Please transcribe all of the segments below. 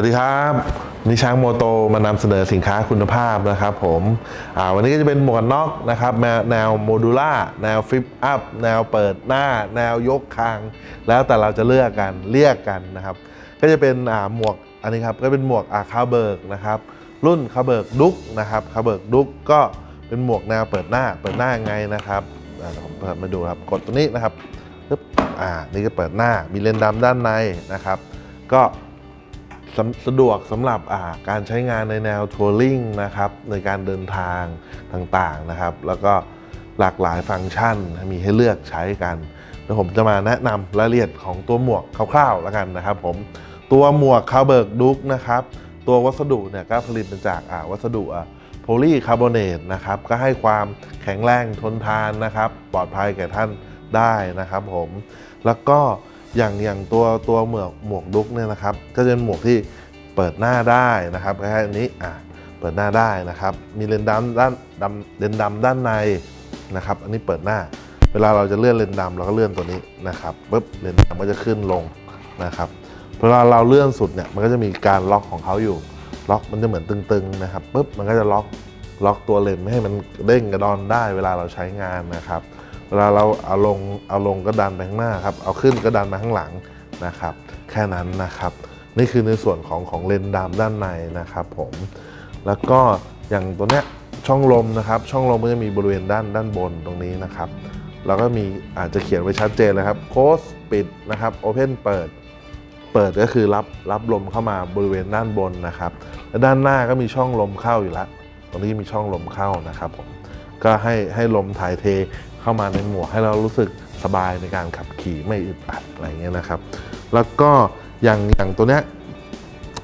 สวัสดีครับนิช้างโมโตมานำเสนอสินค้าคุณภาพนะครับผมวันนี้ก็จะเป็นหมวกน็อกนะครับแนว modular แนว flip-up แนวเปิดหน้า แนวยกคาง แล้วแต่เราจะเลือกกันเรียกกันนะครับ ก็จะเป็นหมวกอันนี้ครับก็เป็นหมวกอา Caberg นะครับรุ่น Caberg Duke นะครับ Caberg Duke ก็เป็นหมวกแนวเปิดหน้าเปิดหน้ายังไงนะครับผมเปิดมาดูครับกดตัวนี้นะครับปึ๊บอ่านี่ก็เปิดหน้ามีเลนส์ดำด้านในนะครับ ก็ สะดวกสำหรับการใช้งานในแนวทัวริงนะครับในการเดินทางต่างๆนะครับ แล้วก็หลากหลายฟังก์ชันมีให้เลือกใช้กันแล้วผมจะมาแนะนำรายละเอียดของตัวหมวกคร่าวๆแล้วกันนะครับผมตัวหมวกคาเบิร์กดุกนะครับ ตัววัสดุเนี่ยก็ผลิตมาจากาวัสดุโพลีคาร์บอเนตนะครับก็ให้ความแข็งแรงทนทานนะครับ ปลอดภัยแก่ท่านได้นะครับผมแล้วก็ อย่างอย่างตัวตัวหมวกหมวกดุกเนี่ยนะครับ ก็จะเป็นหมวกที่เปิดหน้าได้นะครับคล้ายๆอันนี้อะเปิดหน้าได้นะครับ มีเลนดำด้านดำเลนดำด้านในนะครับ อันนี้เปิดหน้า เวลาเราจะเลื่อนเลนดำเราก็เลื่อนตัวนี้นะครับปุ๊บเลนดำก็จะขึ้นลงนะครับเวลาเราเลื่อนสุดเนี่ยมันก็จะมีการล็อกของเขาอยู่ ล็อกมันจะเหมือนตึงๆนะครับปุ๊บมันก็จะล็อกล็อกตัวเลนส์ไม่ให้มันเด้งกระดอนได้เวลาเราใช้งานนะครับ เวลาเราเอาลงเอาลงก็ดันไปข้างหน้าครับเอาขึ้นก็ดันมาข้างหลังนะครับ แค่นั้นนะครับ นี่คือในส่วนของของเลนส์ดำด้านในนะครับ ผมแล้วก็อย่างตัวเนี้ยช่องลมนะครับ ช่องลมก็จะมีบริเวณด้านด้านบนตรงนี้นะครับแล้วก็มีอาจจะเขียนไว้ชัดเจนเลยครับ close ปิดนะครับ open เปิด เปิดก็คือรับรับลมเข้ามาบริเวณด้านบนนะครับ และด้านหน้าก็มีช่องลมเข้าอยู่แล้ว ตรงนี้มีช่องลมเข้านะครับผมก็ให้ให้ลมถ่ายเท เข้ามาในหมวกให้เรารู้สึกสบายในการขับขี่ไม่อึดอัดอะไรเงี้ยนะครับ แล้วก็อย่างอย่างตัวเนี้ย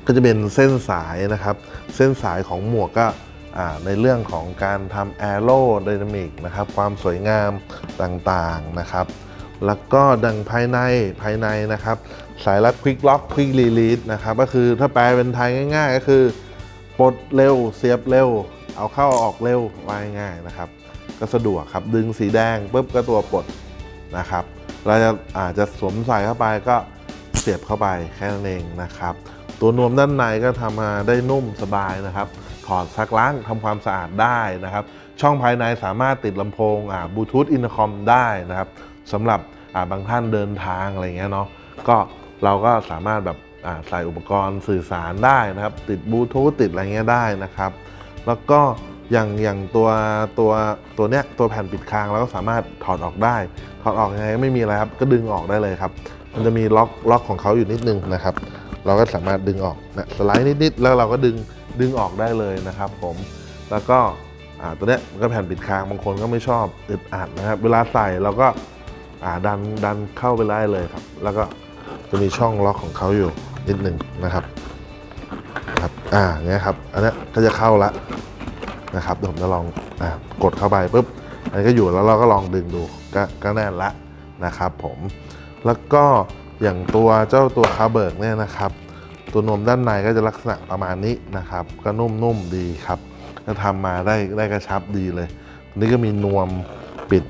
ก็จะเป็นเส้นสายนะครับ เส้นสายของหมวกก็ในเรื่องของการทำแอโรไดนามิกนะครับความสวยงามต่างๆนะครับ แล้วก็ดังภายในภายในนะครับ สายรัดควิกล็อกควิกรีลีสนะครับก็คือถ้าแปลเป็นไทยง่าย ๆ ก็คือปลดเร็วเสียบเร็ว เอาเข้าออกเร็วว่าง่ายนะครับ ก็สะดวกครับ ดึงสีแดงปุ๊บก็ตัวปลดนะครับเราจะอาจจะสวมใส่เข้าไปก็เสียบเข้าไปแค่นั้นเองนะครับ ตัวนวมด้านในก็ทำมาได้นุ่มสบายนะครับ ถอดซักล้างทำความสะอาดได้นะครับ ช่องภายในสามารถติดลำโพงบลูทูธอินเตอร์คอมได้นะครับสำหรับอ่าบางท่านเดินทางอะไรเงี้ยเนาะก็เราก็สามารถแบบอ่าใส่อุปกรณ์สื่อสารได้นะครับ ติดบลูทูธติดอะไรเงี้ยได้นะครับ แล้วก็ อย่างอย่างตัวตัวตัวเนี้ยตัวแผ่นปิดคางเราก็สามารถถอดออกได้ ถอดออกยังไงก็ไม่มีอะไรครับก็ดึงออกได้เลยครับ มันจะมีล็อกล็อกของเขาอยู่นิดนึงนะครับ เราก็สามารถดึงออกนะสไลด์นิดๆแล้วเราก็ดึงดึงออกได้เลยนะครับ ผมแล้วก็อ่าตัวเนี้ยมันก็แผ่นปิดคางบางคนก็ไม่ชอบอึดอัดนะครับ เวลาใส่เราก็ดันดันเข้าไปได้เลยครับ แล้วก็จะมีช่องล็อกของเขาอยู่นิดนึงนะครับครับอ่าเนี้ยครับอันนี้ก็จะเข้าละ นะครับเดี๋ยวผมจะลองอกดเข้าไปปุ๊บอันนี้ก็อยู่แล้วเราก็ลองดึงดูก็ก็แน่นละนะครับผมแล้วก็อย่างตัวเจ้าตัว Caberg เนี่ยนะครับ ตัวนวมด้านในก็จะลักษณะประมาณนี้นะครับ ก็นุ่มๆดีครับ ก็ทำมาได้ได้กระชับดีเลยอันนี้ก็มีนวมปิด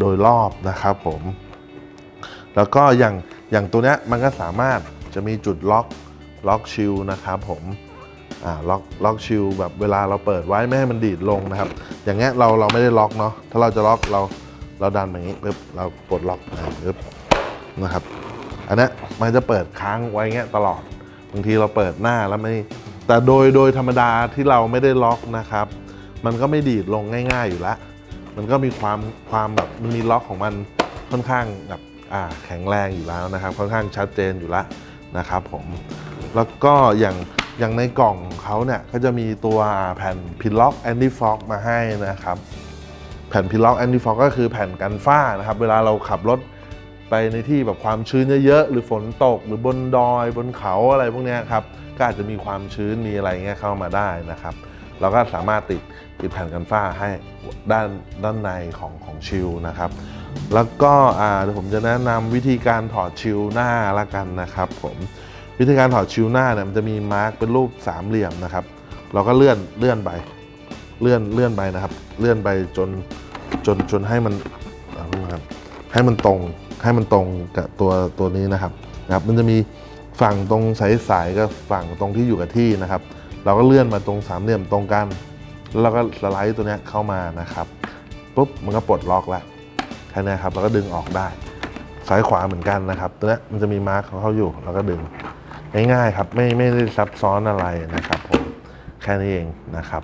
โดยรอบนะครับผม แล้วก็อย่างอย่างตัวเนี้ยมันก็สามารถจะมีจุดล็อกล็อก shield นะครับผม ล็อกล็อก shield แบบเวลาเราเปิดไว้ไม่ให้มันดีดลงนะครับ อย่างเงี้ยเราเราไม่ได้ล็อกเนาะถ้าเราจะล็อกเราเราดันอย่างงี้ปึ๊บเราปลดล็อกอ่าปึ๊บนะครับ อันนี้มันจะเปิดค้างไว้เงี้ยตลอดบางทีเราเปิดหน้าแล้วไม่ แต่โดยโดยธรรมดาที่เราไม่ได้ล็อกนะครับ มันก็ไม่ดีดลงง่าย ๆอยู่แล้วมันก็มีความความแบบมันมีล็อกของมันค่อนข้างแบบอ่าแข็งแรงอยู่แล้วนะครับ ค่อนข้างชัดเจนอยู่แล้วนะครับ ผมแล้วก็อย่าง อย่างในกล่องของเขาเนี่ยก็จะมีตัวแผ่น Pinlock anti-fog มาให้นะครับแผ่น Pinlock anti-fog ก็คือแผ่นกันฝ้านะครับ เวลาเราขับรถไปในที่แบบความชื้นเยอะๆ หรือฝนตก หรือบนดอยบนเขาอะไรพวกนี้ครับ ก็อาจจะมีความชื้นมีอะไรเงี้ยเข้ามาได้นะครับ เราก็สามารถติดติดแผ่นกันฝ้าให้ด้านด้านในของของ shield นะครับ แล้วก็เดี๋ยวผมจะแนะนำวิธีการถอด shield หน้าละกันนะครับผม วิธีการถอด shield หน้าเนี่ยมันจะมี mark เป็นรูปสามเหลี่ยมนะครับ เราก็เลื่อนเลื่อนไป เลื่อนเลื่อนไปนะครับ เลื่อนไปจนจนจนให้มันอ่าครับให้มันตรงให้มันตรงกับตัวตัวนี้นะครับนะครับ มันจะมีฝั่งตรงสายๆกับฝั่งตรงที่อยู่กับที่นะครับ เราก็เลื่อนมาตรงสามเหลี่ยมตรงกันแล้วเราก็สไลด์ตัวนี้เข้ามานะครับปุ๊บมันก็ปลดล็อกแล้วแค่นี้ครับเราก็ดึงออกได้ซ้ายขวาเหมือนกันนะครับตัวนี้มันจะมีมาร์คของเขาอยู่เราก็ดึง ง่ายๆครับไม่ไม่ได้ซับซ้อนอะไรนะครับผมแค่นี้เองนะครับ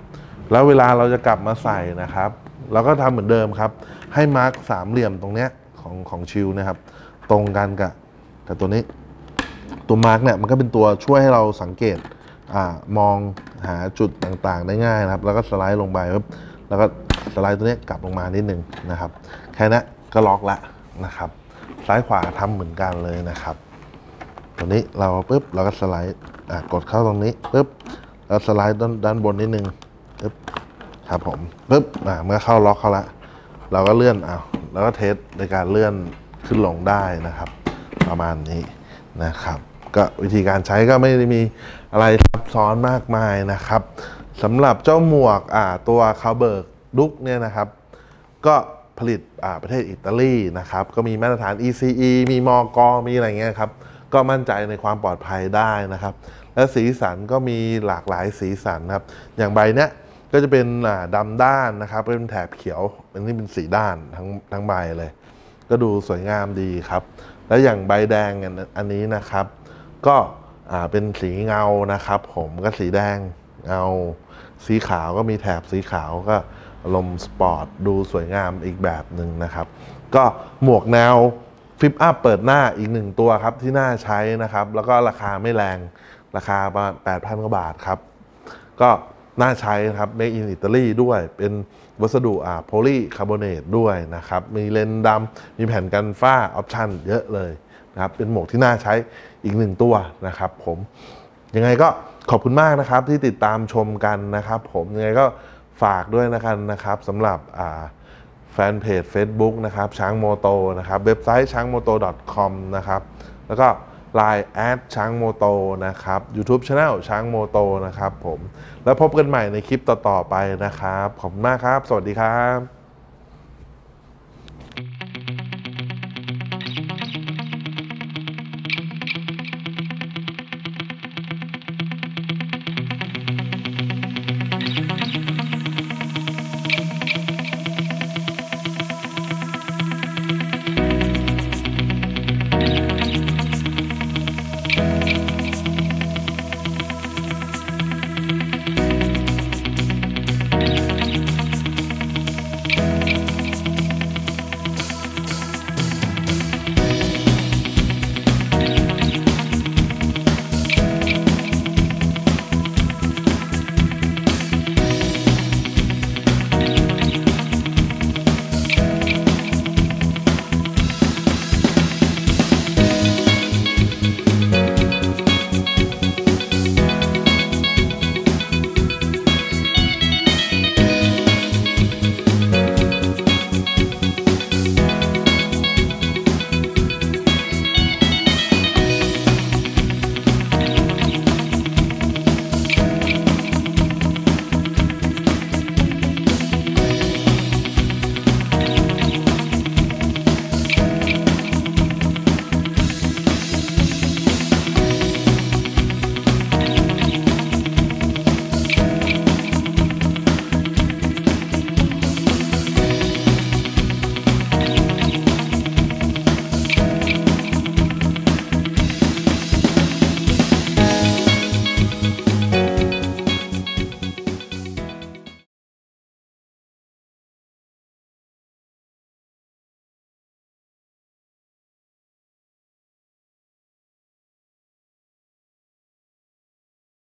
แล้วเวลาเราจะกลับมาใส่นะครับเราก็ทำเหมือนเดิมครับ ให้ mark สามเหลี่ยมตรงเนี้ยของของ shield นะครับ ตรงกันกับกับตัวนี้ตัว mark เนี่ยมันก็เป็นตัวช่วยให้เราสังเกตอามองหาจุดต่างๆ ได้ง่ายนะครับ แล้วก็สไลด์ลงไปปุ๊บแล้วก็สไลด์ตัวนี้กลับลงมานิดนึงนะครับ แค่นั้นก็ล็อกละนะครับ ซ้ายขวาทำเหมือนกันเลยนะครับ ตัวนี้เราปุ๊บเราก็สไลด์อะกดเข้าตรงนี้ปุ๊บแล้วสไลด์ด้านด้านบนนิดนึงปุ๊บครับผมปุ๊บอะเมื่อเข้าล็อกเข้าละเราก็เลื่อนเอาแล้วก็เทสในการเลื่อนขึ้นลงได้นะครับ ประมาณนี้นะครับ ก็วิธีการใช้ก็ไม่ได้มีอะไรซับซ้อนมากมายนะครับสำหรับเจ้าหมวกอ่าตัวคาเบิร์กดุกเนี่ยนะครับ ก็ผลิตอ่าประเทศอิตาลีนะครับ ก็มีมาตรฐาน ECE มีมอกมีอะไรเงี้ยครับ ก็มั่นใจในความปลอดภัยได้นะครับ และสีสันก็มีหลากหลายสีสันครับ อย่างใบเนี้ยก็จะเป็นอ่าดำด้านนะครับ เป็นแถบเขียวอันนี้เป็นสีด้านทั้งทั้งใบเลย ก็ดูสวยงามดีครับ แล้วอย่างใบแดงอันนี้นะครับ ก็เป็นสีเงานะครับ ผมก็สีแดงเงาสีขาวก็มีแถบสีขาวก็อารมณ์สปอร์ตดูสวยงามอีกแบบหนึ่งนะครับ ก็หมวกแนว ฟิปอัพเปิดหน้าอีกหนึ่งตัวครับที่น่าใช้นะครับ แล้วก็ราคาไม่แรงราคาประมาณ8,000กว่าบาทครับ ก็น่าใช้นะครับ Made in Italy ด้วยเป็นวัสดุอ่าโพลีคาร์บอเนตด้วยนะครับ มีเลนส์ดำมีแผ่นกันฝ้า option เยอะเลยนะครับ เป็นหมวกที่น่าใช้อีกหนึ่งตัวนะครับผมยังไงก็ขอบคุณมากนะครับที่ติดตามชมกันนะครับ ผมยังไงก็ฝากด้วยนะครับนะครับสำหรับอ่า แฟนเพจ Facebook นะครับช้างโมโตนะครับเว็บไซต์ช้างโมโต .com นะครับแล้วก็ Line แอดช้างโมโตนะครับ YouTube Channel ช้างโมโตนะครับผม แล้วพบกันใหม่ในคลิปต่อ ๆ ไปนะครับ ขอบคุณมากครับ สวัสดีครับ